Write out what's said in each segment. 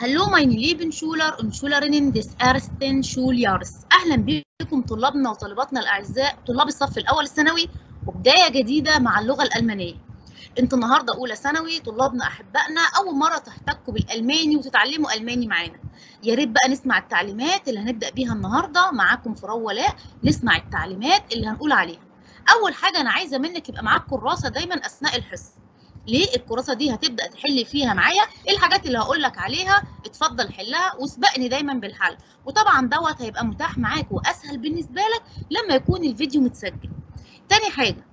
Hallo meine lieben Schüler und Schülerinnen des ersten Schuljahres. أهلا بكم طلابنا وطالباتنا الأعزاء طلاب الصف الأول الثانوي وبداية جديدة مع اللغة الألمانية. أنتوا النهارده أولى ثانوي طلابنا أحبائنا أول مرة تحتكوا بالألماني وتتعلموا ألماني معانا. يا ريت بقى نسمع التعليمات اللي هنبدأ بيها النهارده معاكم في ولاء نسمع التعليمات اللي هنقول عليها. أول حاجة أنا عايزة منك يبقى معاك كراسة دايما أثناء الحصة. ليه الكراسة دي هتبدأ تحل فيها معايا؟ الحاجات اللي هقول لك عليها؟ اتفضل حلها واسبقني دايما بالحل. وطبعا دوت هيبقى متاح معاك وأسهل بالنسبة لك لما يكون الفيديو متسجل. تاني حاجة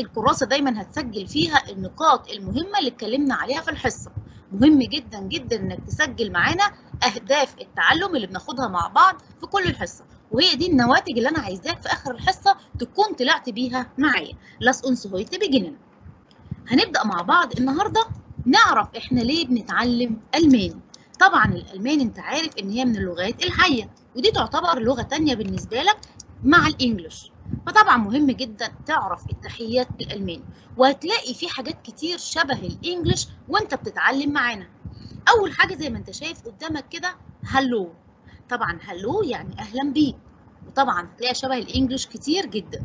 الكراسة دايما هتسجل فيها النقاط المهمة اللي اتكلمنا عليها في الحصة. مهم جدا جدا إنك تسجل معانا أهداف التعلم اللي بناخدها مع بعض في كل الحصة. وهي دي النواتج اللي أنا عايزاك في آخر الحصة تكون طلعت بيها معايا. Lass uns heute beginnen هنبدأ مع بعض النهارده نعرف إحنا ليه بنتعلم ألماني. طبعا الألماني أنت عارف إن هي من اللغات الحية ودي تعتبر لغة تانية بالنسبة لك مع ال English. فطبعا مهم جدا تعرف التحيات بالألماني وهتلاقي في حاجات كتير شبه ال English وأنت بتتعلم معانا. أول حاجة زي ما أنت شايف قدامك كده Hallo. طبعا Hallo يعني أهلا بيك. وطبعا هتلاقي شبه الإنجليش كتير جدا.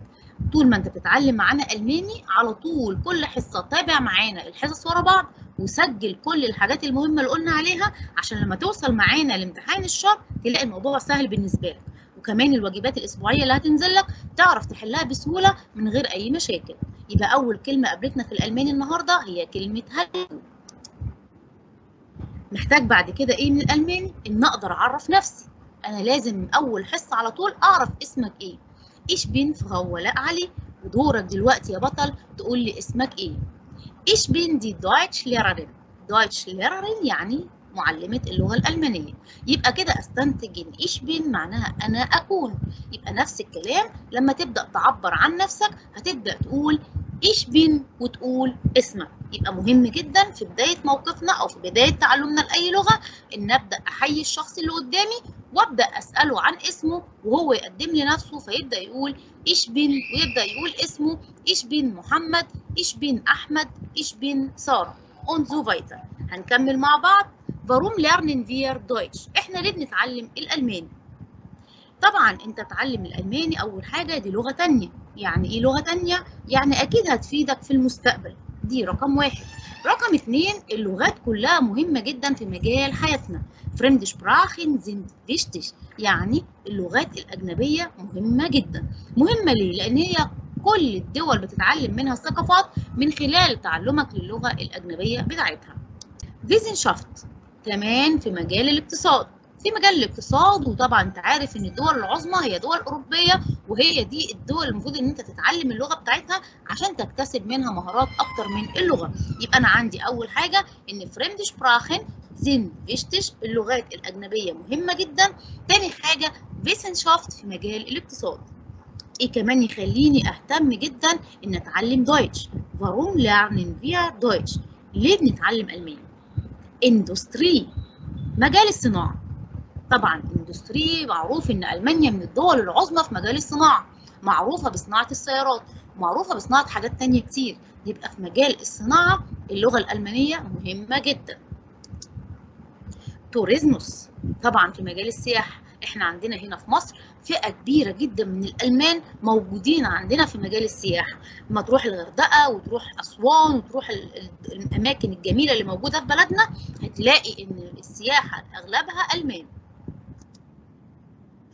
طول ما أنت بتتعلم معانا ألماني على طول كل حصة تابع معانا. الحصص ورا بعض وسجل كل الحاجات المهمة اللي قلنا عليها عشان لما توصل معانا لامتحان الشهر تلاقي الموضوع سهل بالنسبة لك. وكمان الواجبات الأسبوعية اللي هتنزل لك تعرف تحلها بسهولة من غير أي مشاكل. يبقى أول كلمة قابلتنا في الألماني النهارده هي كلمة هلو محتاج بعد كده إيه من الألماني؟ إن أقدر أعرف نفسي. أنا لازم من أول حصة على طول أعرف اسمك إيه. Ich bin Frau ولاء علي؟ ودورك دلوقتي يا بطل تقول لي اسمك إيه. Ich bin die Deutschlehrerin Deutschlehrerin يعني معلمة اللغة الألمانية. يبقى كده أستنتج إن Ich bin معناها أنا أكون. يبقى نفس الكلام لما تبدأ تعبر عن نفسك هتبدأ تقول Ich bin وتقول اسمك؟ يبقى مهم جدا في بداية موقفنا أو في بداية تعلمنا لأي لغة إن أبدأ أحيي الشخص اللي قدامي وأبدأ أسأله عن اسمه وهو يقدم لي نفسه فيبدأ يقول إيش بين ويبدأ يقول اسمه إيش بين محمد إيش بين أحمد إيش بين سارة. Und so هنكمل مع بعض. Warum lernen wir Deutsch? إحنا ليه بنتعلم الألماني؟ طبعا أنت تتعلم الألماني أول حاجة دي لغة تانية. يعني إيه لغة تانية يعني أكيد هتفيدك في المستقبل. دي رقم واحد. رقم اثنين اللغات كلها مهمة جدا في مجال حياتنا. فريمد Sprachen sind wichtig يعني اللغات الأجنبية مهمة جدا. مهمة ليه؟ لأن هي كل الدول بتتعلم منها الثقافات من خلال تعلمك للغة الأجنبية بتاعتها. Wissenschaft كمان في مجال الاقتصاد. في مجال الاقتصاد وطبعا أنت عارف إن الدول العظمى هي دول أوروبية وهي دي الدول المفروض إن أنت تتعلم اللغة بتاعتها عشان تكتسب منها مهارات أكتر من اللغة. يبقى أنا عندي أول حاجة إن Fremdsprachen sind wichtig اللغات الأجنبية مهمة جدا. تاني حاجة فيسنشافت في مجال الاقتصاد. إيه كمان يخليني أهتم جدا إن أتعلم Deutsch warum lernen wir Deutsch ليه بنتعلم ألماني؟ Industrie مجال الصناعة. طبعا اندستري معروف إن ألمانيا من الدول العظمى في مجال الصناعة معروفة بصناعة السيارات معروفة بصناعة حاجات تانية كتير. يبقى في مجال الصناعة اللغة الألمانية مهمة جدا. توريزموس طبعا في مجال السياحة. إحنا عندنا هنا في مصر فئة كبيرة جدا من الألمان موجودين عندنا في مجال السياحة. لما تروح الغردقة وتروح أسوان وتروح الأماكن الجميلة اللي موجودة في بلدنا هتلاقي إن السياحة أغلبها ألمان.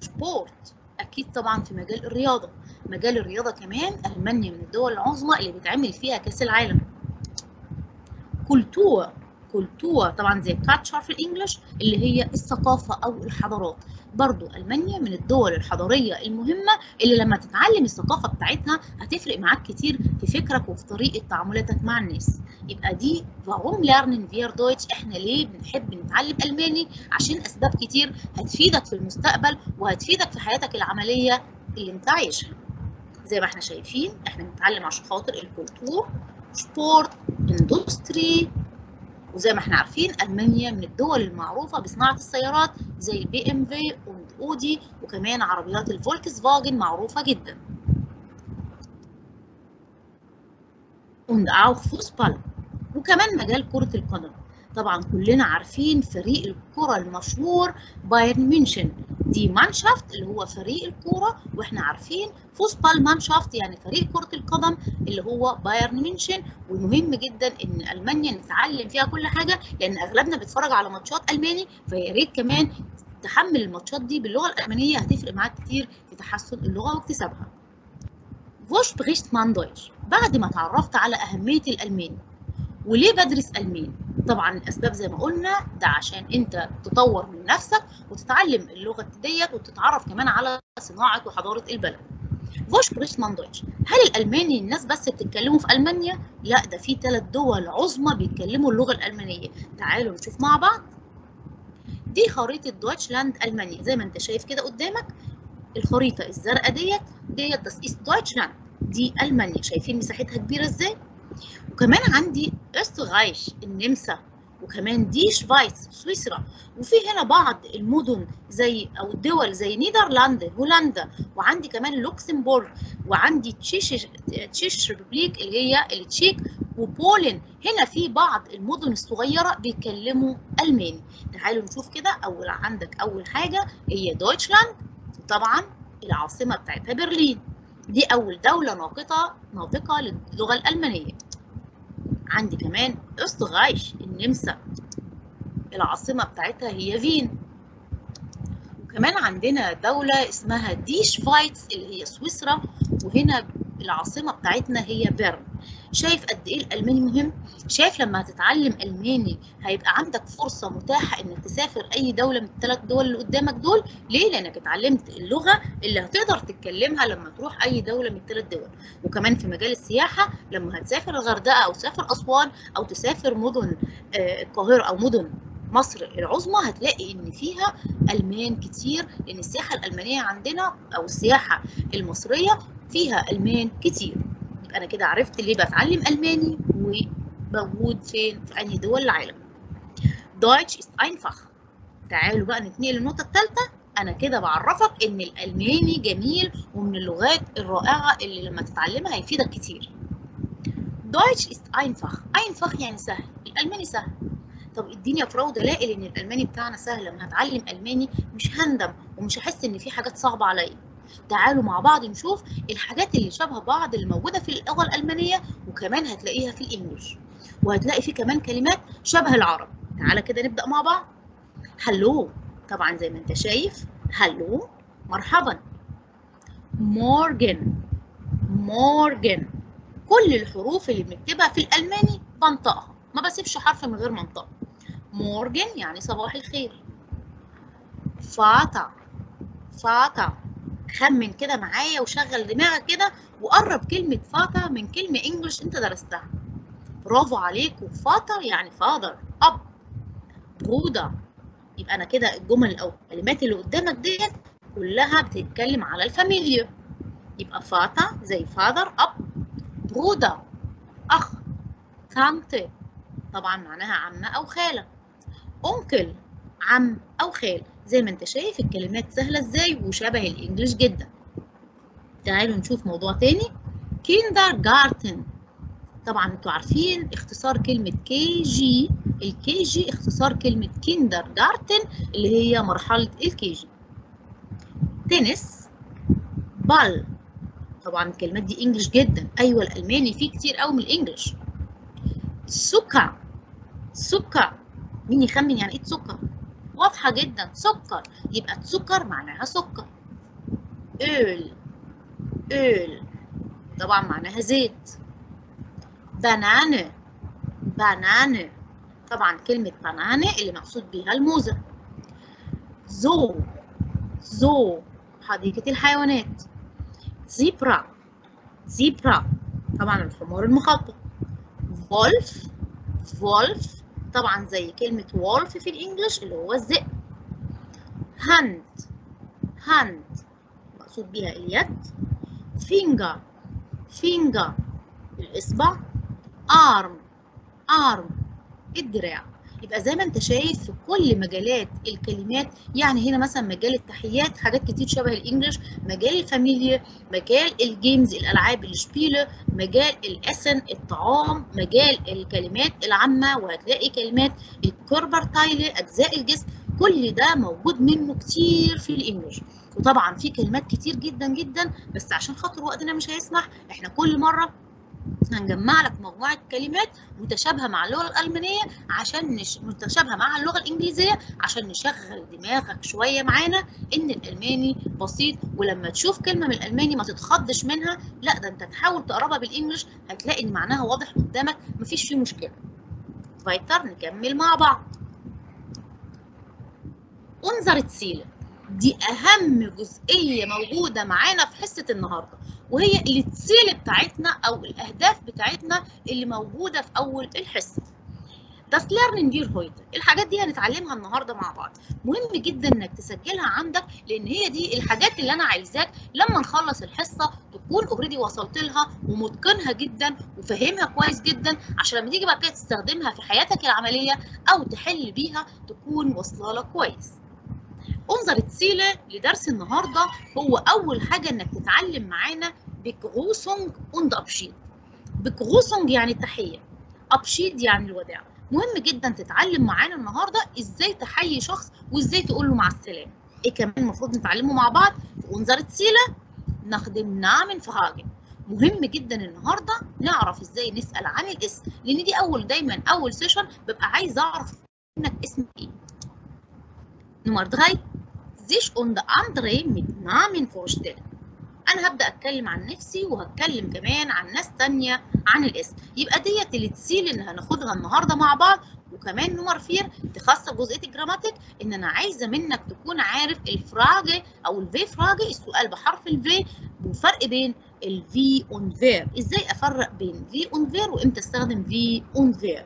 Sport. أكيد طبعا في مجال الرياضة. مجال الرياضة كمان ألمانيا من الدول العظمى اللي بيتعمل فيها كأس العالم. Kultur Kultur طبعا زي culture في ال English اللي هي الثقافة أو الحضارات. برضو ألمانيا من الدول الحضارية المهمة اللي لما تتعلم الثقافة بتاعتها هتفرق معاك كتير في فكرك وفي طريقة تعاملاتك مع الناس. يبقى دي warum lernen wir Deutsch? إحنا ليه بنحب نتعلم ألماني؟ عشان أسباب كتير هتفيدك في المستقبل وهتفيدك في حياتك العملية اللي أنت عايشها. زي ما إحنا شايفين إحنا بنتعلم عشان خاطر ال Kultur Sport Industrie وزي ما إحنا عارفين ألمانيا من الدول المعروفة بصناعة السيارات زي البي إم في وأودي وكمان عربيات الفولكس فاجن معروفة جدا. وكمان مجال كرة القدم. طبعا كلنا عارفين فريق الكرة المشهور بايرن ميونشن die Mannschaft اللي هو فريق الكرة وإحنا عارفين. Fußballmannschaft يعني فريق كرة القدم اللي هو بايرن ميونشن ومهم جدا إن ألمانيا نتعلم فيها كل حاجة لأن أغلبنا بيتفرج على ماتشات ألماني فيا ريت كمان تحمل الماتشات دي باللغة الألمانية هتفرق معاك كتير في تحسن اللغة واكتسابها. Wo spricht man Deutsch بعد ما اتعرفت على أهمية الألماني وليه بدرس ألماني؟ طبعا الأسباب زي ما قلنا ده عشان أنت تطور من نفسك وتتعلم اللغة ديت وتتعرف كمان على صناعة وحضارة البلد. Wo spricht man Deutsch هل الألماني الناس بس بتتكلموا في ألمانيا؟ لا ده في ثلاث دول عظمى بيتكلموا اللغة الألمانية. تعالوا نشوف مع بعض. دي خريطة Deutschland ألمانيا زي ما أنت شايف كده قدامك الخريطة الزرقاء ديت das ist Deutschland دي ألمانيا شايفين مساحتها كبيرة إزاي؟ وكمان عندي Österreich النمسا وكمان die Schweiz سويسرا. وفي هنا بعض المدن زي أو الدول زي Niederlande هولندا وعندي كمان لوكسمبورغ وعندي Tschechische Tschechische Republik اللي هي التشيك و Polen هنا في بعض المدن الصغيرة بيتكلموا ألماني. تعالوا نشوف كده أول عندك أول حاجة هي Deutschland طبعا العاصمة بتاعتها برلين. دي أول دولة ناطقه ناطقة للغة الألمانية. عندي كمان Österreich النمسا. العاصمة بتاعتها هي Wien؟ وكمان عندنا دولة اسمها die Schweiz اللي هي سويسرا وهنا العاصمة بتاعتنا هي بيرن. شايف قد إيه الألماني مهم؟ شايف لما هتتعلم ألماني هيبقى عندك فرصة متاحة إنك تسافر أي دولة من الثلاث دول اللي قدامك دول؟ ليه؟ لأنك اتعلمت اللغة اللي هتقدر تتكلمها لما تروح أي دولة من الثلاث دول. وكمان في مجال السياحة لما هتسافر الغردقة أو تسافر أسوان أو تسافر مدن القاهرة أو مدن مصر العظمى هتلاقي إن فيها ألمان كتير لأن السياحة الألمانية عندنا أو السياحة المصرية فيها ألمان كتير. أنا كده عرفت ليه بتعلم ألماني وموجود فين في أنهي دول العالم. Deutsch ist einfach. تعالوا بقى نتنقل للنقطة الثالثة. أنا كده بعرفك إن الألماني جميل ومن اللغات الرائعة اللي لما تتعلمها هيفيدك كتير. Deutsch ist einfach. Einfach يعني سهل. الألماني سهل. طب إديني يا فراوده الاقي إن الألماني بتاعنا سهل. لما هتعلم ألماني مش هندم ومش هحس إن في حاجات صعبة عليا. تعالوا مع بعض نشوف الحاجات اللي شبه بعض اللي موجوده في اللغة الألمانية وكمان هتلاقيها في ال English. وهتلاقي في كمان كلمات شبه العربي تعالى كده نبدأ مع بعض. Hallo طبعا زي ما أنت شايف. Hallo مرحبا. Morgen Morgen كل الحروف اللي بنكتبها في الألماني بنطقها. ما بسيبش حرف من غير ما أنطق Morgen يعني صباح الخير. Vater Vater خمن كده معايا وشغل دماغك كده وقرب كلمة Vater من كلمة English انت درستها. برافو عليكم Vater يعني father أب Bruder يبقى أنا كده الجمل أو الكلمات اللي قدامك ديت كلها بتتكلم على ال Familie. يبقى Vater زي father أب Bruder أخ تانتي طبعا معناها عمة أو خالة. Onkel عم أو خال. زي ما انت شايف الكلمات سهلة إزاي وشبه ال English جدا. تعالوا نشوف موضوع تاني. Kindergarten طبعا أنتوا عارفين اختصار كلمة كي جي الكي جي اختصار كلمة Kindergarten اللي هي مرحلة ال KG Tennisball طبعا الكلمات دي English جدا. أيوه الألماني فيه كتير قوي من ال English. سكر سكر مين يخمن يعني إيه سكر واضحة جدا. سكر. يبقى سكر معناها سكر. أول أول طبعا معناها زيت. بنانة بنانة طبعا كلمة بنانة اللي مقصود بيها الموزة. زو زو حديقة الحيوانات. زيبرا Zebra طبعا الحمار المخطط Wolf Wolf طبعا زي كلمة wolf في ال English اللي هو الذئب Hand Hand مقصود بيها اليد. Finger Finger الإصبع. Arm Arm الدراع. يبقى زي ما انت شايف في كل مجالات الكلمات يعني هنا مثلا مجال التحيات حاجات كتير شبه ال English مجال ال Familie مجال ال games الألعاب ال Spiele مجال ال Essen الطعام مجال الكلمات العامة وهتلاقي كلمات ال Körperteile أجزاء الجسم كل ده موجود منه كتير في ال English. وطبعا في كلمات كتير جدا جدا بس عشان خاطر وقتنا مش هيسمح إحنا كل مرة هنجمع لك مجموعة كلمات متشابهة مع اللغة الألمانية عشان نش... متشابهة مع اللغة الإنجليزية عشان نشغل دماغك شوية معانا إن الألماني بسيط ولما تشوف كلمة من الألماني ما تتخضش منها لا ده أنت تحاول تقربها بالانجلش هتلاقي إن معناها واضح قدامك مفيش فيه مشكلة. فايتر نكمل مع بعض. انظر تسيلة دي أهم جزئية موجودة معانا في حصة النهارده. وهي التسيله بتاعتنا أو الأهداف بتاعتنا اللي موجودة في أول الحصة. Das Lernen wir heute الحاجات دي هنتعلمها النهارده مع بعض. مهم جدا إنك تسجلها عندك لأن هي دي الحاجات اللي أنا عايزاك لما نخلص الحصة تكون اوريدي وصلت لها ومتقنها جدا وفاهمها كويس جدا عشان لما تيجي كده تستخدمها في حياتك العملية أو تحل بيها تكون واصلة لك كويس. انظر تسيلة لدرس النهارده هو أول حاجة إنك تتعلم معانا بكروسونج und أبشيد. بكروسونج يعني التحيه أبشيد يعني الوداع. مهم جدا تتعلم معانا النهارده إزاي تحيي شخص وإزاي تقول له مع السلامه إيه كمان المفروض نتعلمه مع بعض؟ انظر تسيلة نخدم نعمل فهاجن مهم جدا النهارده نعرف إزاي نسأل عن الاسم لأن دي أول دايما أول سيشن ببقى عايز أعرف انك اسمك إيه. نمر 3 sich und andere mit Namen vorstellen أنا هبدأ أتكلم عن نفسي وهتكلم كمان عن ناس تانية عن الاسم. يبقى ديت اللي تسيل ان هناخدها النهارده مع بعض وكمان نمر vier تخصص جزئية ال Grammatik إن أنا عايزة منك تكون عارف ال Frage أو ال W-Frage السؤال بحرف ال W والفرق بين ال wie und wer إزاي أفرق بين wie und wer وإمتى أستخدم wie und wer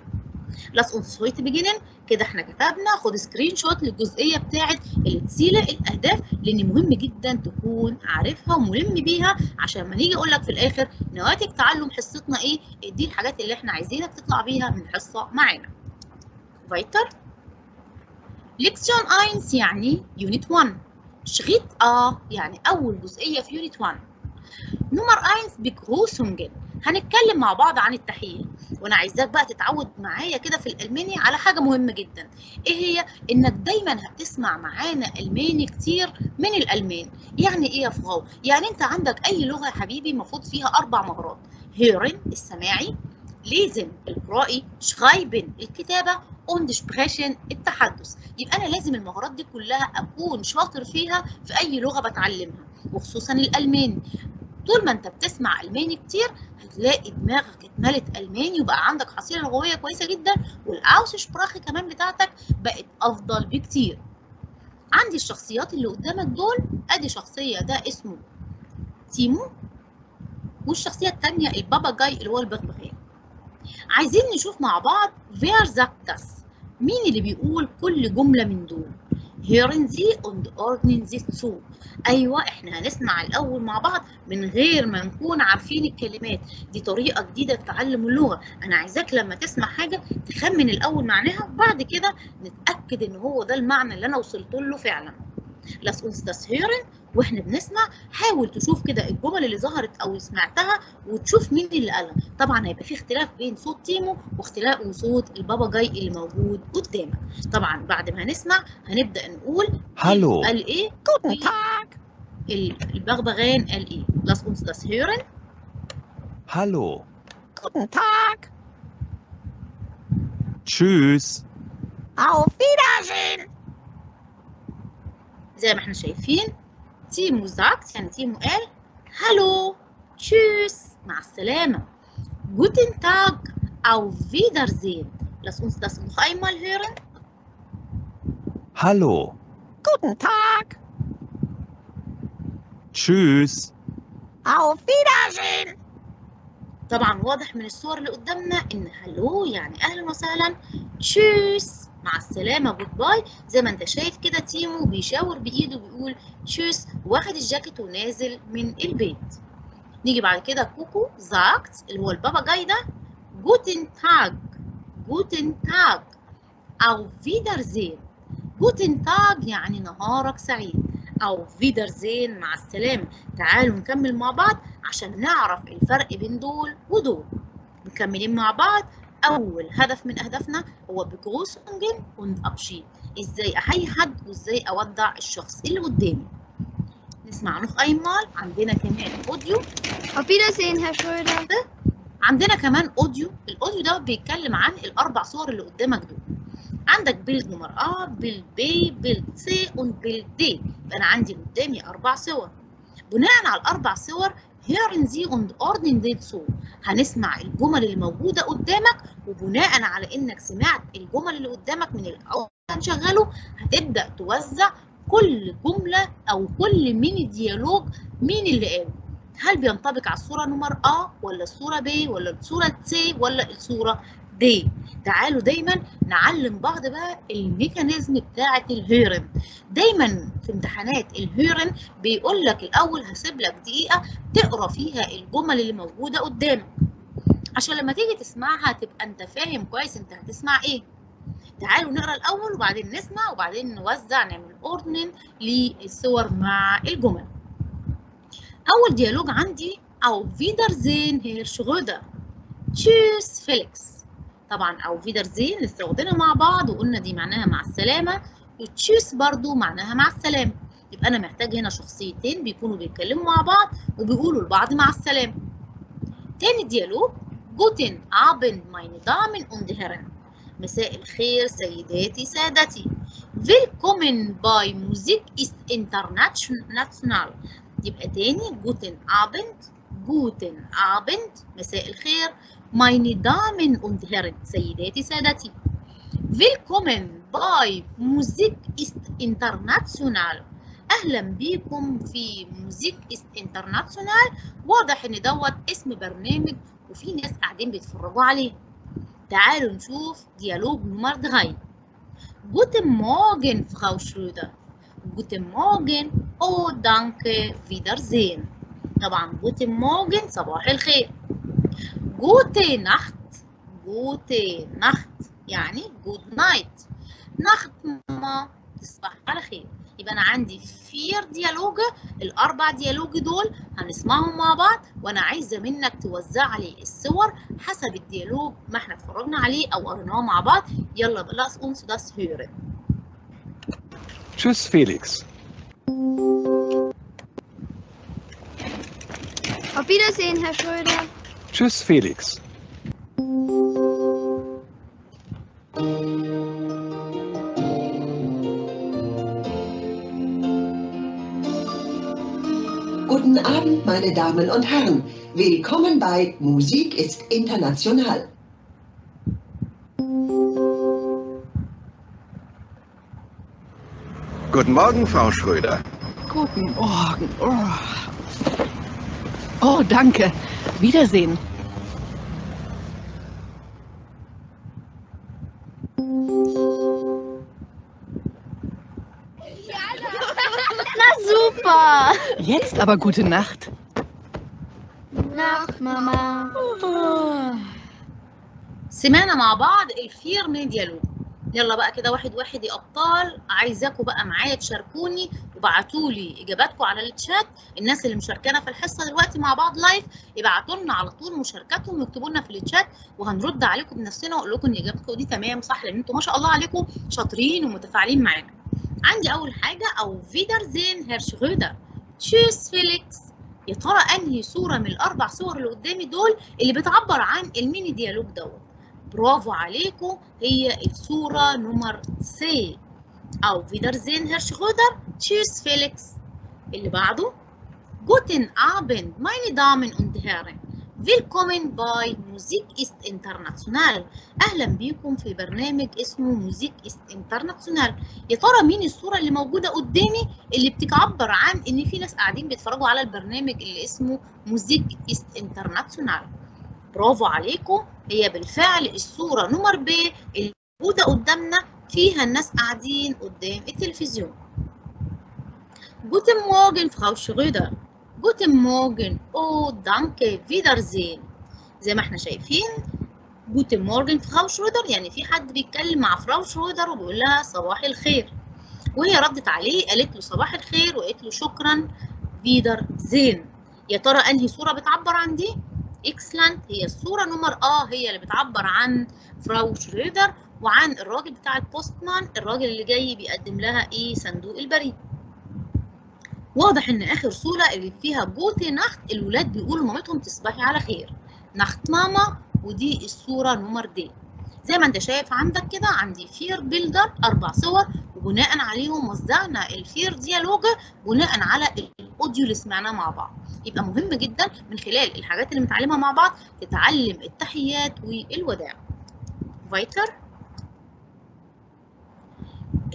Lass uns heute beginnen كده إحنا كتبنا. خد screenshot للجزئية بتاعه ال Ziele الأهداف لأن مهم جدا تكون عارفها وملم بيها. عشان لما نيجي أقول لك في الآخر نواتج تعلم حصتنا إيه؟ دي الحاجات اللي إحنا عايزينك تطلع بيها من الحصه معانا. Weiter. Lektion 1 يعني unit 1 Schritt A يعني أول جزئية في unit 1 نمر 1 Begrüßungen هنتكلم مع بعض عن التحيه وأنا عايزاك بقى تتعود معايا كده في الألماني على حاجة مهمة جدا. إيه هي؟ إنك دايما هتسمع معانا ألماني كتير من الألمان. يعني إيه يا Frau؟ يعني أنت عندك أي لغة يا حبيبي المفروض فيها أربع مهارات. هيرن السماعي. ليزن القرائي شرايبن الكتابة. Und sprechen التحدث. يبقى أنا لازم المهارات دي كلها أكون شاطر فيها في أي لغة بتعلمها وخصوصا الألماني. طول ما انت بتسمع ألماني كتير هتلاقي دماغك اتملت ألماني وبقى عندك حصيلة لغوية كويسة جدا والاوس شبراخي كمان بتاعتك بقت أفضل بكتير. عندي الشخصيات اللي قدامك دول أدي شخصية ده اسمه تيمو والشخصية الثانية البابا جاي اللي هو البغبغان عايزين نشوف مع بعض فير زاكتاس مين اللي بيقول كل جملة من دول؟ Hören Sie und ordnen Sie zu أيوه إحنا هنسمع الأول مع بعض من غير ما نكون عارفين الكلمات. دي طريقة جديدة في تعلم اللغة. أنا عايزاك لما تسمع حاجة تخمن الأول معناها وبعد كده نتأكد إن هو ده المعنى اللي أنا وصلت له فعلا. Lass uns das وإحنا بنسمع حاول تشوف كده الجمل اللي ظهرت أو سمعتها وتشوف مين اللي قالها طبعا هيبقى في اختلاف بين صوت تيمو واختلاف وصوت البابا جاي اللي موجود قدامك طبعا بعد ما هنسمع هنبدأ نقول Hallo. قال إيه Guten Tag. ال- البغبغان قال إيه lass uns das hören Hallo. Guten Tag. Tschüss. Auf Wiedersehen. زي ما إحنا شايفين تيمو زاكت يعني تيمو قال هالو تشوس مع السلامة guten Tag auf Wiedersehen lass uns das noch einmal hören Hallo. Guten Tag. Tschüss. Auf Wiedersehen. طبعا واضح من الصور اللي قدامنا إن Hallo يعني أهلا وسهلا Tschüss مع السلامة goodbye زي ما انت شايف كده تيمو بيشاور بإيده بيقول Tschüss واخد الجاكيت ونازل من البيت. نيجي بعد كده كوكو sagt اللي هو البابا جاي ده. Guten Tag Guten Tag Auf Wiedersehen Guten Tag يعني نهارك سعيد. Auf Wiedersehen مع السلامة. تعالوا نكمل مع بعض عشان نعرف الفرق بين دول ودول. مكملين مع بعض. أول هدف من أهدافنا هو Begrüßungen und Abschied إزاي أحيي حد وإزاي أودع الشخص اللي قدامي. نسمع noch einmal عندنا كمان Schröder. عندنا كمان audio. ال audio ده بيتكلم عن الأربع صور اللي قدامك دول. عندك Bild نمر A Bild B Bild C و Bild D يبقى أنا عندي قدامي أربع صور. بناء على الأربع صور Sie und ordnen Sie zu هنسمع الجمل اللي موجودة قدامك وبناء على إنك سمعت الجمل اللي قدامك من الأول هنشغله هتبدأ توزع كل جملة أو كل mini Dialog مين اللي قاله. هل بينطبق على الصورة نمر A ولا الصورة B ولا الصورة C ولا الصورة D تعالوا دايما نعلم بعض بقى ال mechanism بتاعة ال Hören دايما في امتحانات ال Hören بيقول لك الأول هسيب لك دقيقة تقرأ فيها الجمل اللي موجودة قدامك عشان لما تيجي تسمعها تبقى أنت فاهم كويس أنت هتسمع إيه. تعالوا نقرأ الأول وبعدين نسمع وبعدين نوزع نعمل ordnen للصور مع الجمل. أول Dialog عندي Auf Wiedersehen Herr Schröder Tschüs Felix طبعا Auf Wiedersehen واخدينها مع بعض وقلنا دي معناها مع السلامة و Tschüs برضو معناها مع السلامة. يبقى أنا محتاج هنا شخصيتين بيكونوا بيتكلموا مع بعض وبيقولوا لبعض مع السلامة. تاني Dialog Guten Abend meine Damen und Herren مساء الخير سيداتي سادتي. Willkommen bei Musik ist international. يبقى تاني Guten Abend Guten Abend. مساء الخير. meine Damen und Herren سيداتي سادتي. Willkommen bei Musik ist international. أهلا بيكم في Musik ist international واضح إن دوت اسم برنامج وفي ناس قاعدين بيتفرجوا عليه. تعالوا نشوف Dialog نمر 3 Guten Morgen Frau Schröder. Guten Morgen. Oh danke. Wiedersehen. طبعا. Guten Morgen صباح الخير. Gute Nacht Gute Nacht يعني Good Night. Nacht Mama تصبح على خير يبقى أنا عندي vier Dialog الأربع Dialog دول هنسمعهم مع بعض وأنا عايزة منك توزع لي الصور حسب ال Dialog ما إحنا اتفرجنا عليه أو قريناه مع بعض. يلا lass uns das hören Felix. Auf Wiedersehen, Herr Schröder. Tschüss, Felix. Guten Abend, meine Damen und Herren. Willkommen bei Musik ist international. Guten Morgen, Frau Schröder. Guten Morgen. Oh. Oh, danke. Wiedersehen. Na super. Jetzt aber gute Nacht. Nacht, Mama. سمعنا مع بعض الفير من ديالوج يلا بقى كده واحد واحد يا ابطال عايزاكم بقى معايا تشاركوني وبعتوا لي إجاباتكم على الشات. الناس اللي مشاركانا في الحصة دلوقتي مع بعض live ابعتوا لنا على طول مشاركاتهم واكتبوا لنا في الشات وهنرد عليكم بنفسنا وأقول لكم إن إجابتكم دي تمام صح لأن أنتم ما شاء الله عليكم شاطرين ومتفاعلين معانا. عندي أول حاجة Auf Wiedersehen Herr Schröder Tschüs Felix يا ترى أنهي صورة من الأربع صور اللي قدامي دول اللي بتعبر عن ال mini Dialog دوت؟ برافو عليكم هي الصورة نمر C. Auf Wiedersehen, Herr Schröder. Tschüs, Felix اللي بعده Guten Abend, meine Damen und Herren. Willkommen bei Musik ist international. أهلا بيكم في برنامج اسمه Musik ist international. يا ترى مين الصورة اللي موجودة قدامي اللي بتعبر عن إن في ناس قاعدين بيتفرجوا على البرنامج اللي اسمه Musik ist international. برافو عليكم هي بالفعل الصورة نمر B اللي موجودة قدامنا فيها الناس قاعدين قدام التلفزيون. Guten Morgen, Frau Schröder. Guten Morgen. Oh, danke. Wiedersehen. زي ما إحنا شايفين Guten Morgen Frau Schröder يعني في حد بيتكلم مع Frau Schröder وبيقول لها صباح الخير وهي ردت عليه قالت له صباح الخير وقالت له شكرا Wiedersehen يا ترى أنهي صورة بتعبر عن دي excellent هي الصورة نمر A هي اللي بتعبر عن Frau Schröder وعن الراجل بتاع ال postman الراجل اللي جاي بيقدم لها إيه صندوق البريد. واضح إن آخر صورة اللي فيها Gute Nacht الولاد بيقولوا لمامتهم تصبحي على خير. Nacht Mama ودي الصورة نمر D. زي ما انت شايف عندك كده عندي vier Bilder أربع صور وبناء عليهم وزعنا ال vier Dialog بناء على ال audio اللي سمعناه مع بعض. يبقى مهم جدا من خلال الحاجات اللي متعلمها مع بعض تتعلم التحيات والوداع. weiter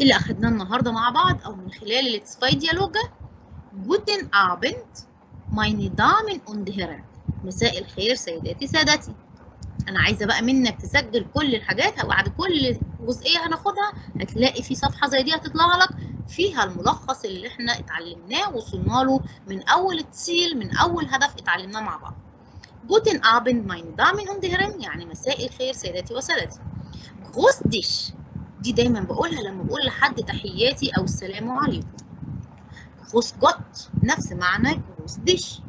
اللي أخدناه النهارده مع بعض أو من خلال ال zwei Dialog Guten Abend, meine Damen. مساء الخير سيداتي سادتي. أنا عايزة بقى منك تسجل كل الحاجات بعد كل جزئية هناخدها هتلاقي في صفحة زي دي هتطلع لك فيها الملخص اللي إحنا اتعلمناه وصلنا له من أول التسيل من أول هدف اتعلمناه مع بعض. Guten Abend, meine Damen und يعني مساء الخير سيداتي وسادتي. Dich دي دايما بقولها لما بقول لحد تحياتي أو السلام عليكم. Grüß Gott نفس معنى Grüß dich.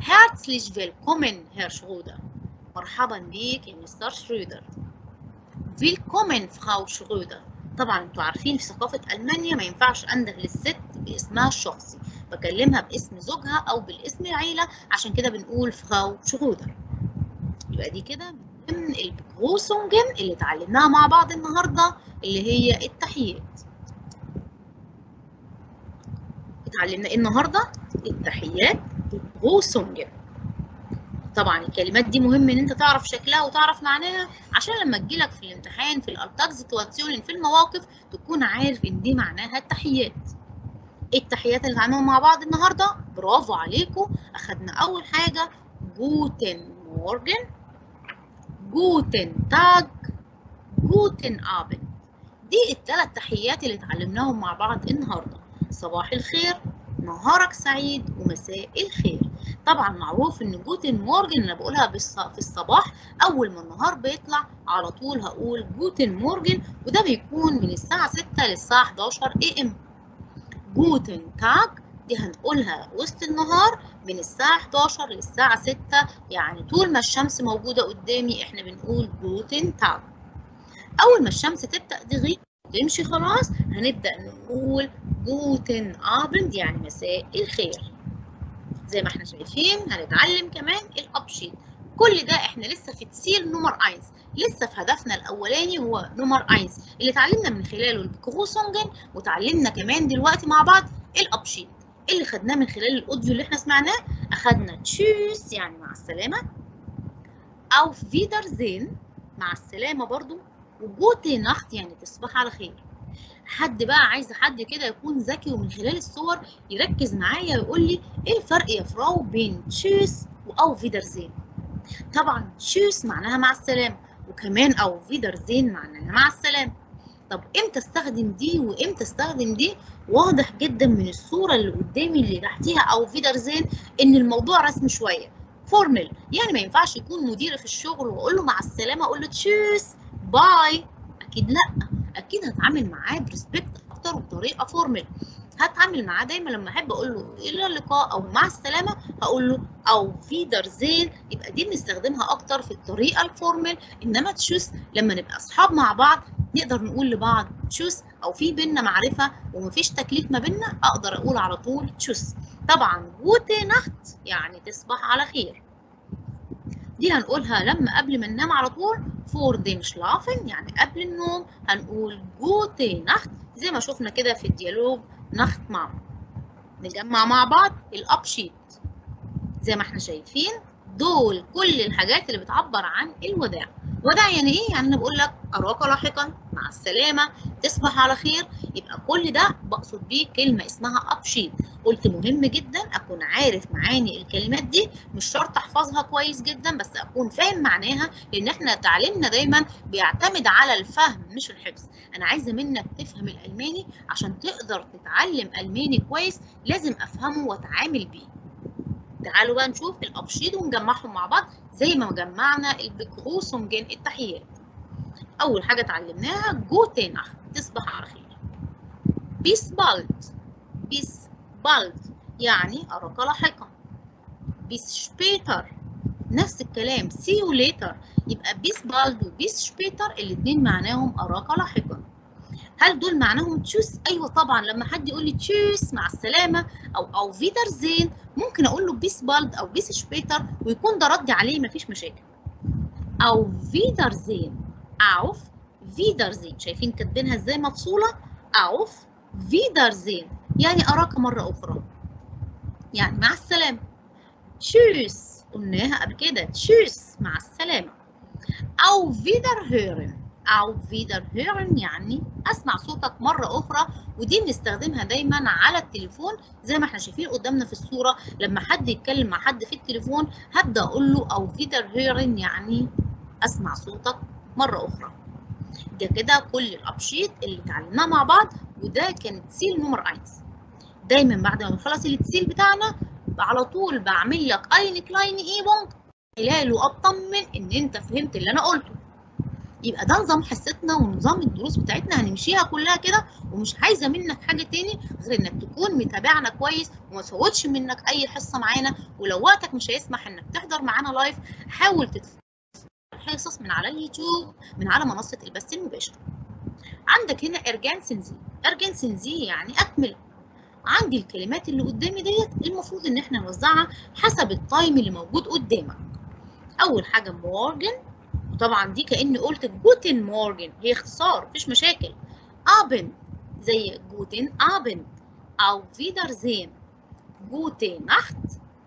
Herzlich willkommen, Herr Schröder. مرحبا بيك يا مستر Schröder. Willkommen, Frau Schröder. طبعا أنتوا عارفين في ثقافة ألمانيا ما ينفعش أنده للست باسمها الشخصي، بكلمها باسم زوجها أو بالاسم العيلة عشان كده بنقول Frau Schröder. يبقى دي كده من ال Begrüßungen اللي اتعلمناها مع بعض النهارده اللي هي التحيات. اتعلمنا إيه النهارده؟ التحيات ال Begrüßungen. طبعا الكلمات دي مهم إن أنت تعرف شكلها وتعرف معناها عشان لما تجيلك في الامتحان في ال Alltagssituation في المواقف تكون عارف إن دي معناها التحيات. إيه التحيات اللي اتعلمناها مع بعض النهارده؟ برافو عليكم أخدنا أول حاجة Guten Morgen Guten Tag Guten Abend. دي الثلاث تحيات اللي اتعلمناهم مع بعض النهارده. صباح الخير نهارك سعيد ومساء الخير. طبعا معروف إن Guten Morgen أنا بقولها في الصباح أول ما النهار بيطلع على طول هقول Guten Morgen وده بيكون من الساعة 6 للساعة 11 AM Guten Tag دي هنقولها وسط النهار من الساعة 11 للساعة 6 يعني طول ما الشمس موجودة قدامي إحنا بنقول Guten Tag أول ما الشمس تبدأ تغيب تمشي خلاص هنبدأ نقول Guten Abend يعني مساء الخير. زي ما إحنا شايفين هنتعلم كمان ال Abschied كل ده إحنا لسه في Ziel نمر eins. لسه في هدفنا الأولاني هو نمر eins. اللي اتعلمنا من خلاله ال Begrüßungen وتعلمنا كمان دلوقتي مع بعض ال Abschied اللي خدناه من خلال ال audio اللي إحنا سمعناه أخدنا Tschüs يعني مع السلامة Auf Wiedersehen مع السلامة برضو و Gute Nacht يعني تصبح على خير. حد بقى عايز حد كده يكون ذكي ومن خلال الصور يركز معايا ويقول لي إيه الفرق يا Frau بين Tschüs Auf Wiedersehen طبعا Tschüs معناها مع السلامة وكمان Auf Wiedersehen معناها مع السلامة. إمتى استخدم دي وامتى استخدم دي؟ واضح جدا من الصورة اللي قدامي اللي تحتيها Auf Wiedersehen إن الموضوع رسمي شوية. formal يعني ما ينفعش يكون مديري في الشغل وأقول له مع السلامة أقول له Tschüs bye. أكيد لأ. أكيد هتعامل معاه ب respect أكتر وبطريقة formal هتعامل معاه دايما لما احب أقول له إلى اللقاء أو مع السلامة هقول له Auf Wiedersehen يبقى دي بنستخدمها أكتر في الطريقة ال formal. انما Tschüs لما نبقى اصحاب مع بعض نقدر نقول لبعض Tschüs أو في بينا معرفة ومفيش تكليف ما بينا أقدر أقول على طول Tschüs. طبعا Gute Nacht يعني تصبح على خير. دي هنقولها لما قبل ما ننام على طول vor dem Schlafen يعني قبل النوم هنقول Gute Nacht زي ما شفنا كده في ال Dialog Nacht Mama نجمع مع بعض ال Abschied زي ما إحنا شايفين دول كل الحاجات اللي بتعبر عن الوداع. وداع يعني إيه؟ يعني أنا بقول لك أراك لاحقا مع السلامة تصبح على خير. يبقى كل ده بقصد بيه كلمة اسمها ابشيت قلت مهم جدا أكون عارف معاني الكلمات دي. مش شرط أحفظها كويس جدا بس أكون فاهم معناها لأن إحنا تعليمنا دايما بيعتمد على الفهم مش الحفظ. أنا عايزه منك تفهم الألماني. عشان تقدر تتعلم ألماني كويس لازم أفهمه وأتعامل بيه. تعالوا بقى نشوف الابشيد ونجمعهم مع بعض زي ما جمعنا البكروسونجن التحيات. أول حاجة اتعلمناها Gute Nacht تصبح على خير. Bis bald Bis bald يعني أراك لاحقا. Bis später. نفس الكلام. see you later يبقى Bis bald و Bis später الاثنين معناهم أراك لاحقا. هل دول معناهم Tschüs؟ أيوه طبعا لما حد يقول لي Tschüs مع السلامة أو Auf Wiedersehen ممكن أقول له Bis bald أو Bis später ويكون ده ردي عليه مفيش مشاكل. أو فيدر زين auf Wiedersehen شايفين كاتبينها إزاي مفصولة؟ auf Wiedersehen يعني أراك مرة أخرى. يعني مع السلامة. تشوس. قلناها قبل كده. تشوس مع السلامة. أو Wiederhören أو Wiederhören يعني أسمع صوتك مرة أخرى ودي بنستخدمها دايما على التليفون زي ما إحنا شايفين قدامنا في الصورة. لما حد يتكلم مع حد في التليفون هبدأ أقول له أو Wiederhören يعني أسمع صوتك مرة أخرى. ده كده كل ال Abschied اللي اتعلمناه مع بعض وده كان Ziel Nummer 1 دايما بعد ما بنخلص ال Ziel بتاعنا على طول بعمل لك eine kleine Übung خلال واطمن إن أنت فهمت اللي أنا قلته. يبقى ده نظام حصتنا ونظام الدروس بتاعتنا هنمشيها كلها كده ومش عايزة منك حاجة تاني غير إنك تكون متابعنا كويس وما تفوتش منك أي حصة معانا ولو وقتك مش هيسمح إنك تحضر معانا live حاول تتفرج حصص من على اليوتيوب من على منصة البث المباشر. عندك هنا ergänzen Sie ergänzen Sie يعني أكمل. عندي الكلمات اللي قدامي ديت المفروض إن إحنا نوزعها حسب ال time اللي موجود قدامك. أول حاجة Morgen طبعا دي كأني قلت guten Morgen. هي اختصار مفيش مشاكل. Abend زي guten Abend, auf Wiedersehen. gute Nacht,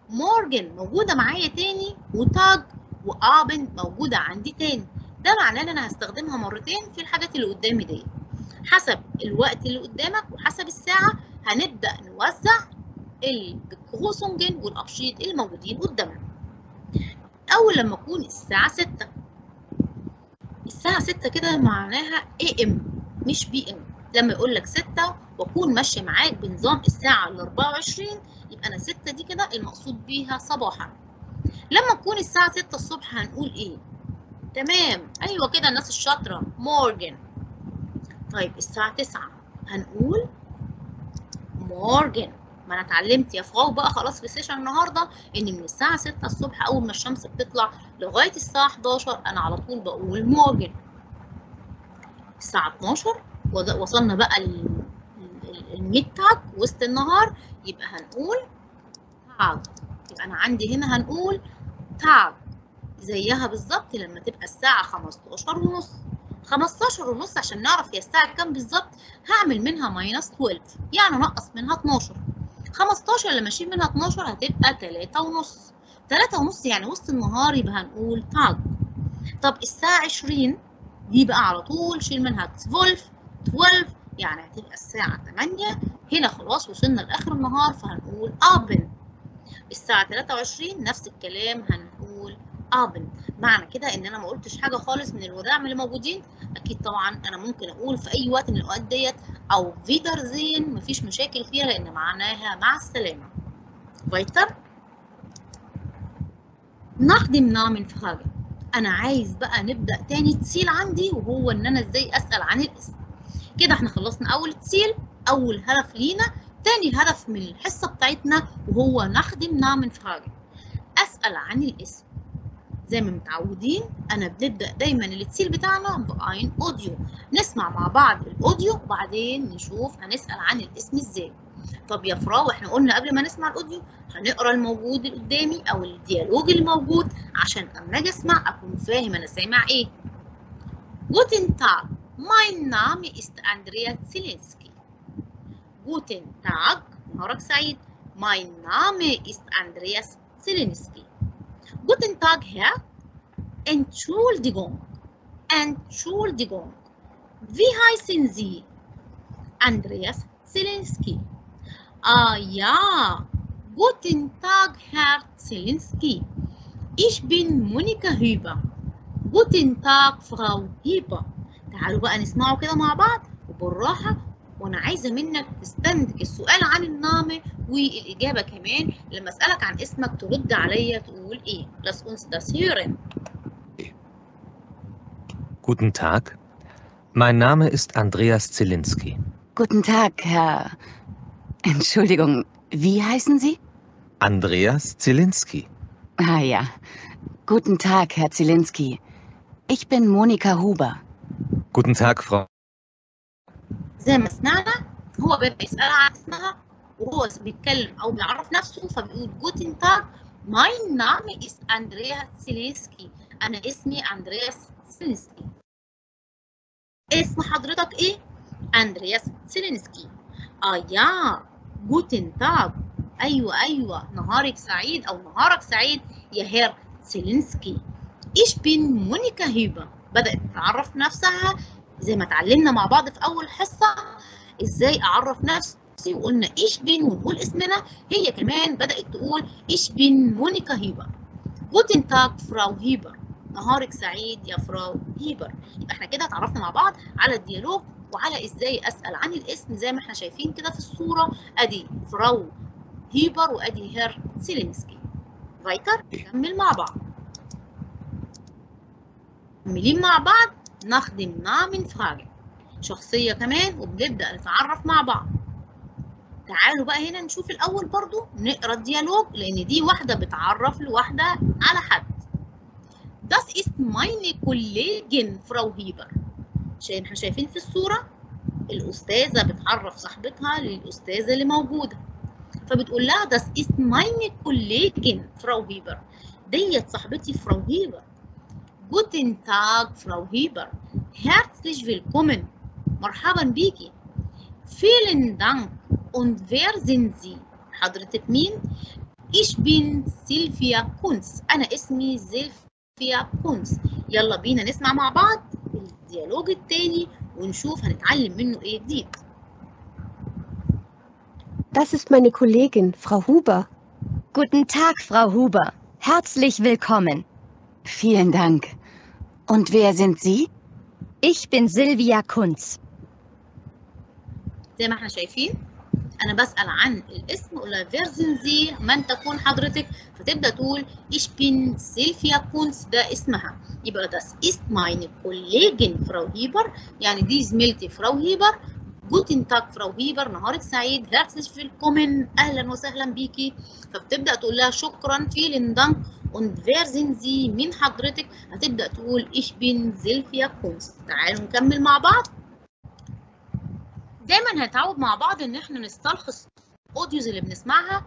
Morgen موجودة معايا تاني و Tag و Abend موجودة عندي تاني. ده معناه إن أنا هستخدمها مرتين في الحاجات اللي قدامي دي. حسب الوقت اللي قدامك وحسب الساعة هنبدأ نوزع ال Grüßungen وال Abschied الموجودين قدامنا. أول لما تكون الساعة ستة الساعة ستة كده معناها AM مش PM لما يقول لك ستة وأكون ماشية معاك بنظام الساعة ال 24 يبقى أنا ستة دي كده المقصود بيها صباحا. لما تكون الساعة 6 الصبح هنقول إيه؟ تمام. أيوه كده الناس الشاطرة. Morgen. طيب الساعة 9 هنقول Morgen. ما أنا اتعلمت يا Frau بقى خلاص في ال session النهارده ان من الساعة 6 الصبح اول ما الشمس بتطلع لغاية الساعة 11 أنا على طول بقول Morgen الساعة 12 وصلنا بقى ال Mittag وسط النهار يبقى هنقول Tag يبقى أنا عندي هنا هنقول Tag زيها بالظبط لما تبقى الساعة 15 ونص. 15 ونص عشان نعرف هي الساعة كام بالظبط. هعمل منها minus 12 يعني نقص منها 12 15 لما اشيل منها 12 هتبقى 3 ونص. 3 ونص يعني وسط النهار يبقى هنقول Tag طب الساعة 20 دي بقى على طول شيل منها 12 12 يعني هتبقى الساعة 8 هنا خلاص وصلنا لآخر النهار فهنقول ابن الساعة 23 نفس الكلام هنقول ابن معنى كده إن أنا ما قلتش حاجة خالص من الوداع اللي موجودين؟ أكيد طبعا أنا ممكن أقول في أي وقت من الأوقات ديت أو فيدر زين مفيش مشاكل فيها لأن معناها مع السلامة. weiter نخدم نامن في حاجة أنا عايز بقى نبدأ تاني تسيل عندي وهو إن أنا إزاي أسأل عن الاسم. كده إحنا خلصنا أول تسيل أول هدف لينا. تاني هدف من الحصة بتاعتنا وهو نخدم نعمل في حاجة أسأل عن الاسم. زي ما متعودين أنا بنبدأ دايما التسيل بتاعنا بأين أوديو نسمع مع بعض الأوديو وبعدين نشوف هنسأل عن الاسم إزاي طب يا فراو إحنا قلنا قبل ما نسمع الأوديو هنقرأ الموجود اللي قدامي أو الديالوج اللي موجود عشان أما أجي أسمع أكون فاهم أنا سامع إيه Guten Tag, mein Name ist Andrea Zielinski. Guten Tag, نهارك سعيد. Mein Name ist Andreas Zielinski. Guten Tag, Herr. Entschuldigung. Entschuldigung. Wie heißen Sie? Andreas Zielinski. Ah ja. Guten Tag, Herr Zielinski. Ich bin Monika Hüber. Guten Tag, Frau Hüber. تعالوا بقى نسمعوا كده مع بعض وبالراحة وانا عايزه منك تستنتج السؤال عن النامه والاجابه كمان لما اسالك عن اسمك ترد عليا تقول ايه lass uns das hören Guten Tag. Mein Name ist Andreas Zielinski. Guten Tag, Herr. Entschuldigung, wie heißen Sie? Andreas Zielinski. Ah ja. Guten Tag, Herr Zielinski. Ich bin Monika Huber. Guten Tag, Frau. زي ما سمعنا هو بيبقى يسألها عن اسمها وهو بيتكلم أو بيعرف نفسه فبيقول جوتن تاج ماين نامي ist أندرياس سيلينسكي أنا اسمي أندرياس سيلينسكي اسم حضرتك إيه؟ أندرياس سيلينسكي آه يا guten Tag أيوة أيوة. نهارك سعيد أو نهارك سعيد. يا Herr سيلينسكي ich bin مونيكا هيبر بدأت تعرف نفسها؟ زي ما اتعلمنا مع بعض في أول حصة إزاي أعرف نفسي وقلنا ich bin ونقول اسمنا. هي كمان بدأت تقول Ich bin مونيكا هيبر. Guten Tag Frau هيبر نهارك سعيد يا Frau هيبر يبقى إحنا كده اتعرفنا مع بعض على ال Dialog وعلى إزاي أسأل عن الاسم زي ما إحنا شايفين كده في الصورة. أدي Frau هيبر وأدي Herr سيلينسكي weiter نكمل مع بعض. مكملين مع بعض. نخدم Namen Frage شخصية كمان وبنبدأ نتعرف مع بعض. تعالوا بقى هنا نشوف الأول برضو نقرأ الديالوج لأن دي واحدة بتعرف لواحدة على حد. Das ist meine Kollegin Frau Hieber شايف إحنا شايفين في الصورة الأستاذة بتعرف صاحبتها للأستاذة اللي موجودة. فبتقول لها Das ist meine Kollegin Frau Hieber ديت صاحبتي فراو هيبر Guten Tag, Frau Hieber. Herzlich willkommen. مرحبا بيكي. Vielen Dank. Und wer sind Sie? حضرتك مين؟ Ich bin Silvia Kunz. أنا اسمي سيلفيا كونز. يلا بينا نسمع مع بعض الديالوج التاني ونشوف هنتعلم منه ايه جديد. Das ist meine Kollegin, Frau Huber. Guten Tag, Frau Huber. Herzlich willkommen. Vielen Dank. Und wer sind Sie? Ich bin Silvia Kunz. زي ما إحنا شايفين أنا بسأل عن الاسم ب wer sind Sie من تكون حضرتك فتبدأ تقول ich bin Silvia Kunz ده اسمها يبقى das ist meine Kollegin Frau Hieber يعني دي زميلتي Frau هيبر guten Tag Frau هيبر نهارك سعيد herzlich willkommen أهلا وسهلا بيكي. فبتبدأ تقول لها شكرا vielen Dank und wer sind Sie مين حضرتك؟ هتبدأ تقول ich bin Silvia Kunz تعالوا نكمل مع بعض. دايما هنتعود مع بعض إن إحنا نستلخص ال audios اللي بنسمعها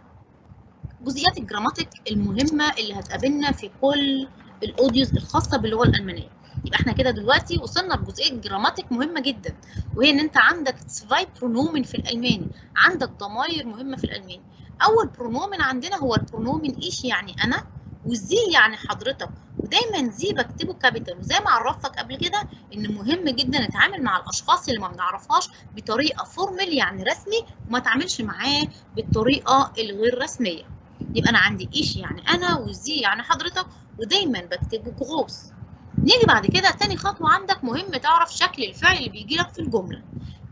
جزئيات ال Grammatik المهمة اللي هتقابلنا في كل ال audios الخاصة باللغة الألمانية. يبقى إحنا كده دلوقتي وصلنا لجزئيه Grammatik مهمة جدا وهي إن أنت عندك zwei Pronomen في الألماني عندك ضماير مهمة في الألماني. أول Pronomen عندنا هو ال Pronomen ich يعني أنا و Sie يعني حضرتك. ودايما Sie بكتبه capital وزي ما عرفتك قبل كده إن مهم جدا نتعامل مع الأشخاص اللي ما بنعرفهاش بطريقة formal يعني رسمي وما تعاملش معاه بالطريقة الغير رسمية. يبقى أنا عندي ich يعني أنا و Sie يعني حضرتك ودايما بكتبه groß نيجي بعد كده تاني خطوة عندك مهم تعرف شكل الفعل اللي بيجي لك في الجملة.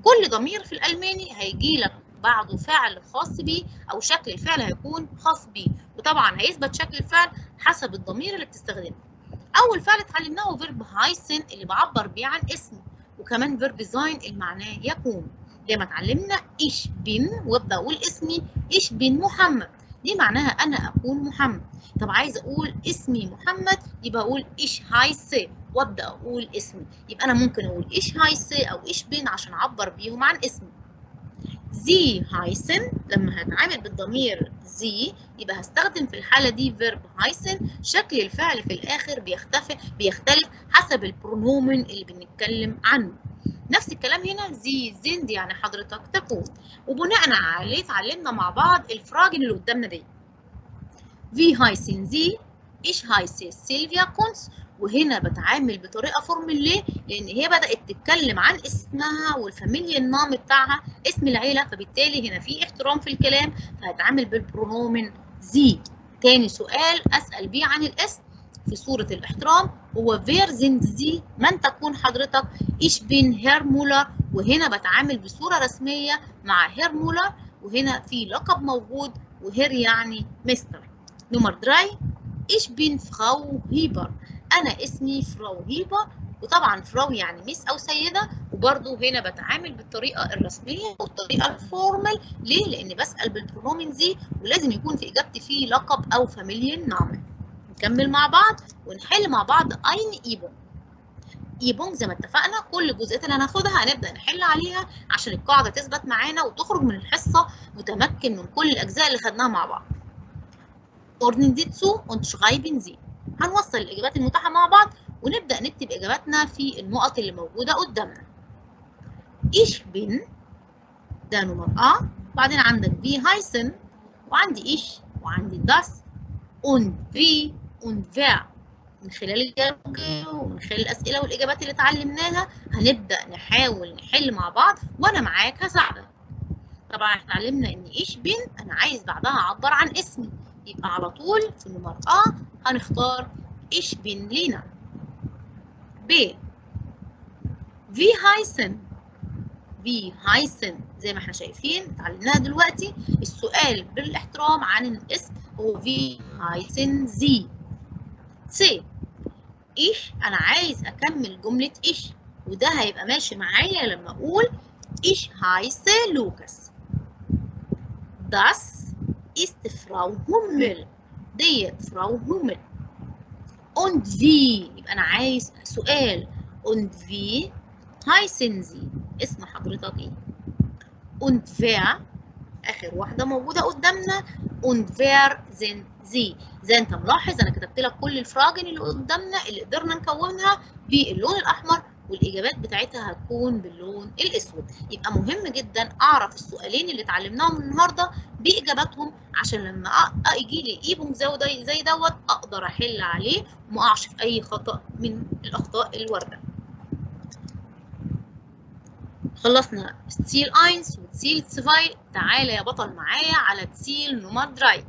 كل ضمير في الألماني هيجي لك بعده فعل خاص بيه أو شكل الفعل هيكون خاص بيه وطبعا هيثبت شكل الفعل حسب الضمير اللي بتستخدمه. أول فعل اتعلمناه Verb heißen اللي بعبر بيه عن اسم وكمان Verb sein اللي معناه يكون. زي ما اتعلمنا ich bin وابدأ أقول اسمي ich bin محمد. دي معناها أنا اكون محمد. طب عايزه أقول اسمي محمد يبقى أقول ich heiße وأبدأ أقول اسمي. يبقى أنا ممكن أقول ich heiße أو ich bin عشان أعبر بيهم عن اسمي. Sie heißen لما هتعامل بالضمير Sie يبقى هستخدم في الحالة دي Verb heißen شكل الفعل في الآخر بيختفي بيختلف حسب ال Pronomen اللي بنتكلم عنه. نفس الكلام هنا Sie sind يعني حضرتك تكون وبناء عليه اتعلمنا مع بعض ال Fragen اللي قدامنا دي. wie heißen Sie ich heiße سيلفيا كونس وهنا بتعامل بطريقة formal ليه؟ لأن هي بدأت تتكلم عن اسمها وال Familienname بتاعها اسم العيلة فبالتالي هنا في احترام في الكلام فهتعامل بال Pronomen Sie تاني سؤال أسأل بيه عن الاسم في صورة الاحترام. هو فير زي من تكون حضرتك؟ ich bin Herr مولر وهنا بتعامل بصورة رسمية مع Herr مولر وهنا في لقب موجود و Herr يعني Mister Nummer drei ich bin Frau هيبر أنا اسمي Frau هيبر وطبعا Frau يعني Miss أو سيدة وبرضو هنا بتعامل بالطريقة الرسمية والطريقة ال formal ليه؟ لأن بسأل بال Pronomen دي ولازم يكون في إجابتي فيه لقب أو Familienname نكمل مع بعض ونحل مع بعض eine Übung Übung زي ما اتفقنا كل الجزئيات اللي هناخدها هنبدأ نحل عليها عشان القاعدة تثبت معانا وتخرج من الحصة متمكن من كل الأجزاء اللي خدناها مع بعض. Ordnen Sie zu Sie. هنوصل الإجابات المتاحة مع بعض ونبدأ نكتب إجاباتنا في النقط اللي موجودة قدامنا. Ich bin ده نمر A بعدين عندك wie heißen وعندي ich وعندي das und wie und wer. من خلال الجواب ومن خلال الأسئلة والإجابات اللي اتعلمناها هنبدأ نحاول نحل مع بعض وأنا معاك هساعدك. طبعا إحنا اتعلمنا إن إيش بين أنا عايز بعدها أعبر عن اسمي. يبقى على طول في نمر A هنختار إيش بين لينا؟ B wie heißen wie heißen زي ما إحنا شايفين اتعلمناها دلوقتي. السؤال بالاحترام عن الاسم هو wie heißen Sie C. إيش؟ أنا عايز أكمل جملة إيش. وده هيبقى ماشي معايا لما أقول إيش heiße لوكاس Das ist Frau Hummel ديت فراو هومل und wie يبقى أنا عايز سؤال. und wie heißen Sie اسم حضرتك إيه؟ und wer آخر واحدة موجودة قدامنا. und wer sind Sie زي أنت ملاحظ أنا كتبت لك كل الفراجن اللي قدامنا اللي قدرنا نكونها باللون الأحمر. والإجابات بتاعتها هتكون باللون الأسود. يبقى مهم جدا أعرف السؤالين اللي اتعلمناهم النهاردة بإجاباتهم عشان لما يجي لي إيبوم زي زي دوت أقدر أحل عليه وما أقعش في أي خطأ من الأخطاء الواردة. خلصنا. Ziel 1 و Ziel 2 تعالى يا بطل معايا على Ziel Nummer 3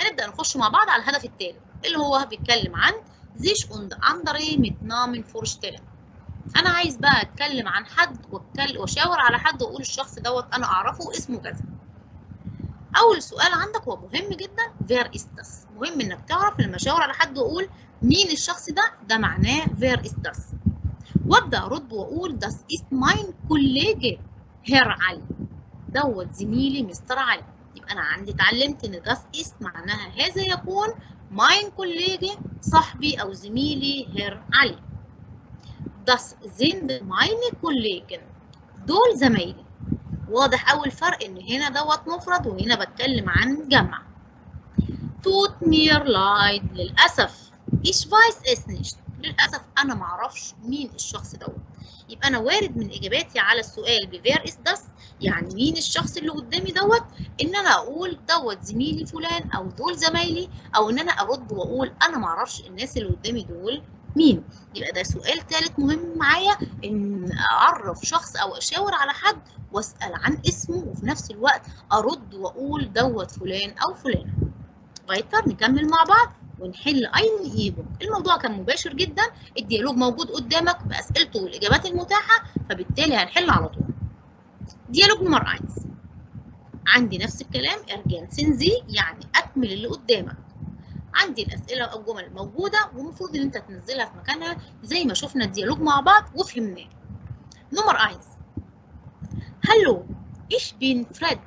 هنبدأ نخش مع بعض على الهدف التالي اللي هو بيتكلم عن sich und andere mit Namen vorstellen أنا عايز بقى اتكلم عن حد واتكلم واشاور على حد واقول الشخص دوت أنا اعرفه اسمه كذا. اول سؤال عندك هو مهم جدا ist das مهم انك تعرف لما اشاور على حد واقول مين الشخص ده ده معناه ist das وابدأ ارد واقول das ist mein Kollege Herr علي. دوت زميلي مستر علي. يبقى أنا عندي اتعلمت ان das ist معناها هذا يكون mein Kollege صاحبي أو زميلي Herr علي. Das sind meine Kollegen. دول زمايلي. واضح أول فرق إن هنا دوت مفرد وهنا بتكلم عن جمع. Tut mir leid للأسف. Ich weiß es. للأسف أنا معرفش مين الشخص دوت. يبقى أنا وارد من إجاباتي على السؤال ب wer ist das يعني مين الشخص اللي قدامي دوت إن أنا أقول دوت زميلي فلان أو دول زمايلي أو إن أنا أرد وأقول أنا معرفش الناس اللي قدامي دول مين؟ يبقى ده سؤال ثالث مهم معايا إن أعرف شخص أو أشاور على حد وأسأل عن اسمه وفي نفس الوقت أرد وأقول دوت فلان أو فلانة. weiter نكمل مع بعض ونحل اين ايجو الموضوع كان مباشر جدا ال Dialog موجود قدامك بأسئلته والإجابات المتاحة فبالتالي هنحل على طول. ديالوج نمر 1 عندي نفس الكلام إرجان سنزي يعني أكمل اللي قدامك. عندي الأسئلة أو الجمل موجوده والمفروض إن أنت تنزلها في مكانها زي ما شفنا الديالوج مع بعض وفهمناه نمر 1 هلو ich bin فريد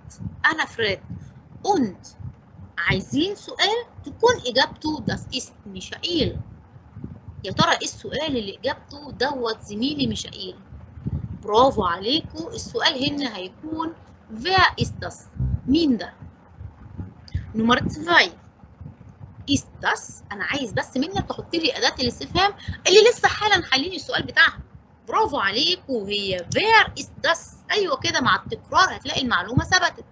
أنا فريد und عايزين سؤال تكون إجابته das ist ميشائيل. يا ترى إيه السؤال اللي إجابته دوت زميلي ميشائيل؟ برافو عليكم السؤال هنا هيكون wer ist مين ده؟ نمر 2 is das أنا عايز بس منك تحط لي أداة الاستفهام اللي لسه حالا حالين السؤال بتاعها. برافو عليكم وهي where is das أيوه كده مع التكرار هتلاقي المعلومة ثبتت.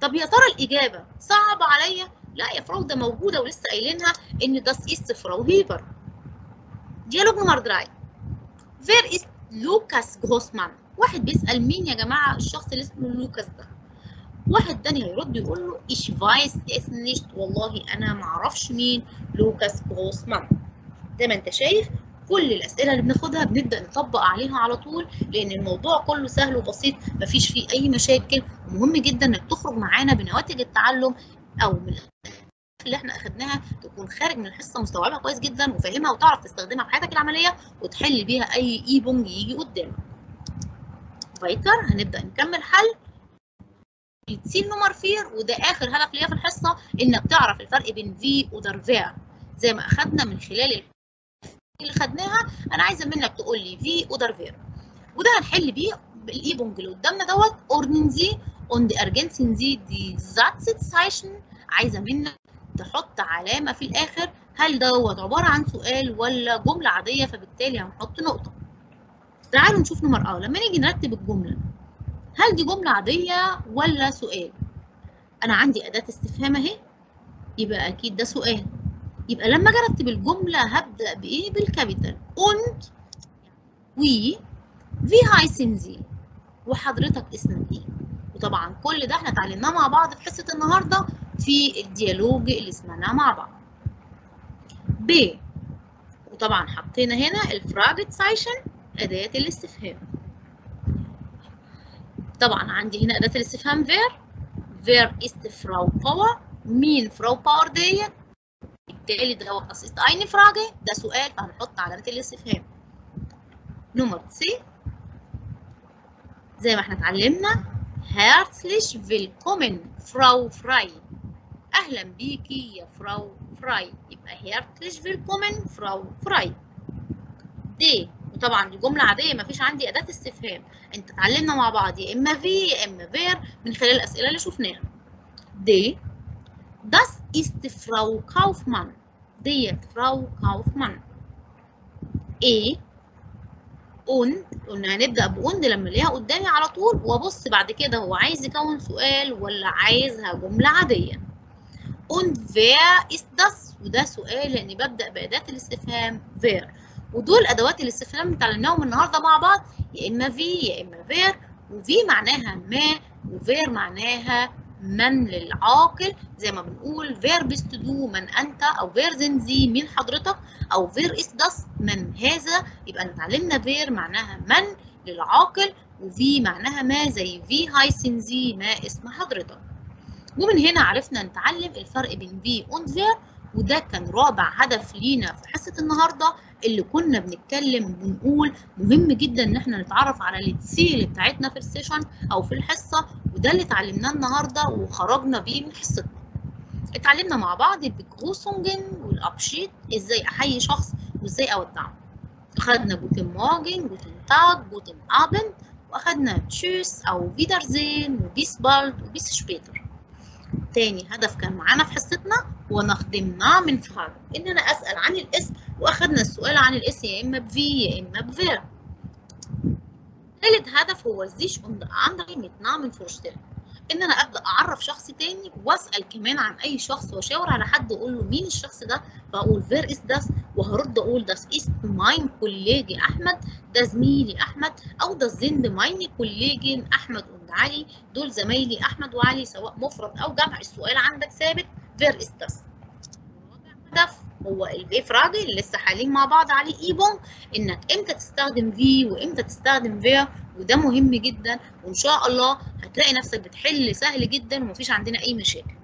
طب يا ترى الإجابة صعبه عليا؟ لا يا Frau ده موجودة ولسه قايلينها إن das ist Frau هيبر Dialog Nummer 3 wer ist لوكاس جروسمان واحد بيسأل مين يا جماعة الشخص اللي اسمه لوكاس ده؟ واحد تاني هيرد يقول له ich weiß es nicht والله أنا ما أعرفش مين لوكاس جروسمان زي ما أنت شايف كل الأسئلة اللي بناخدها بنبدأ نطبق عليها على طول لأن الموضوع كله سهل وبسيط مفيش فيه أي مشاكل. ومهم جدا إنك تخرج معانا بنواتج التعلم أو من اللي إحنا أخدناها تكون خارج من الحصة مستوعبها كويس جدا وفاهمها وتعرف تستخدمها في حياتك العملية وتحل بيها أي Übung يجي قدامك. weiter هنبدأ نكمل حل. ال Ziel Nummer vier وده آخر هدف ليا في الحصة إنك تعرف الفرق بين wie oder wer زي ما أخدنا من خلال اللي خدناها أنا عايزة منك تقول لي wie oder wer وده هنحل بيه بال Übung اللي قدامنا دوت ordnen Sie und ergänzen Sie die Satzzeichen عايزة منك تحط علامة في الآخر هل دوت عبارة عن سؤال ولا جملة عادية؟ فبالتالي هنحط نقطة. تعالوا نشوف Nummer A لما نيجي نرتب الجملة هل دي جملة عادية ولا سؤال؟ أنا عندي أداة استفهام أهي. يبقى أكيد ده سؤال. يبقى لما أجي أرتب الجملة هبدأ بإيه؟ بال capital. und وي في heißen Sie وحضرتك اسمك إيه وطبعا كل ده إحنا اتعلمناه مع بعض في حصة النهارده في ال Dialog اللي سمعناه مع بعض. B وطبعا حطينا هنا ال Fragezeichen أداة الاستفهام. طبعا عندي هنا إداة الاستفهام wer wer ist Frau Bauer. مين Frau Bauer ديت بالتالي ده das ist eine Frage ده سؤال فهنحط علامه الاستفهام. Nummer C. زي ما إحنا اتعلمنا. Herzlich willkommen Frau فراي أهلا بيكي يا Frau فراي يبقى herzlich willkommen Frau فراي دي. وطبعا دي جملة عادية ما فيش عندي أداة استفهام انت اتعلمنا مع بعض يا إما wie يا إما wer من خلال الأسئلة اللي شفناها دي Das ist Frau Kaufmann. ديت فراو كاوفمان. إيه und قلنا هنبدأ بأوند لما الاقيها قدامي على طول وأبص بعد كده هو عايز يكون سؤال ولا عايزها جملة عادية. und wer ist das؟ وده سؤال لأني ببدأ بأداة الاستفهام wer. ودول أدوات الاستفهام اتعلمناهم النهارده مع بعض يا إما في يا إما فير وفي معناها ما وفير معناها من للعاقل زي ما بنقول wer bist du من أنت أو wer sind Sie مين حضرتك أو wer ist das من هذا. يبقى اتعلمنا wer معناها من للعاقل وفي معناها ما زي wie heißen Sie ما اسم حضرتك. ومن هنا عرفنا نتعلم الفرق بين wie und wer وده كان رابع هدف لينا في حصة النهارده اللي كنا بنتكلم بنقول مهم جدا إن إحنا نتعرف على ال Ziele بتاعتنا في ال session أو في الحصة وده اللي اتعلمناه النهارده وخرجنا بيه من حصتنا. اتعلمنا مع بعض ال Begrüßungen وال Abschied إزاي أحيي شخص وإزاي أودعه. أخدنا Guten Morgen Guten Tag Guten Abend وأخدنا Tschüss Auf Wiedersehen و bis bald و bis später. تاني هدف كان معانا في حصتنا ونخدمناه من فراغ. إن أنا أسأل عن الاسم واخدنا السؤال عن الاسم يا إما بفي يا إما ب wer ثالث هدف هو sich und andere mit Namen vorstellen إن أنا أبدأ أعرف شخص تاني وأسأل كمان عن أي شخص وأشاور على حد واقول له مين الشخص ده؟ فأقول wer ist das وهرد أقول das ist mein Kollege أحمد ده زميلي أحمد أو das sind meine Kollegen أحمد und علي. دول زمايلي أحمد وعلي سواء مفرد أو جمع السؤال عندك ثابت. wer ist das هدف هو ال W-Frage اللي لسه حالين مع بعض عليه Übung. إنك إمتى تستخدم في وإمتى تستخدم فير وده مهم جدا. وإن شاء الله هتلاقي نفسك بتحل سهل جدا ومفيش عندنا أي مشاكل.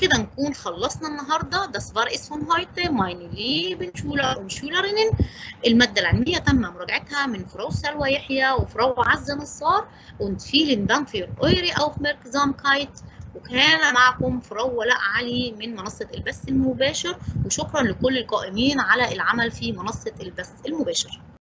كده نكون خلصنا النهارده. das war es von heute meine lieben Schüler und المادة العلمية تم مراجعتها من فراو سلوى يحيى وفراو عزة نصار. Und vielen Dank für eure Aufmerksamkeit. وكان معكم فراو ولاء علي من منصة البث المباشر وشكرا لكل القائمين على العمل في منصة البث المباشر.